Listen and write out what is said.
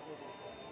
ಆಗುವುದಿಲ್ಲ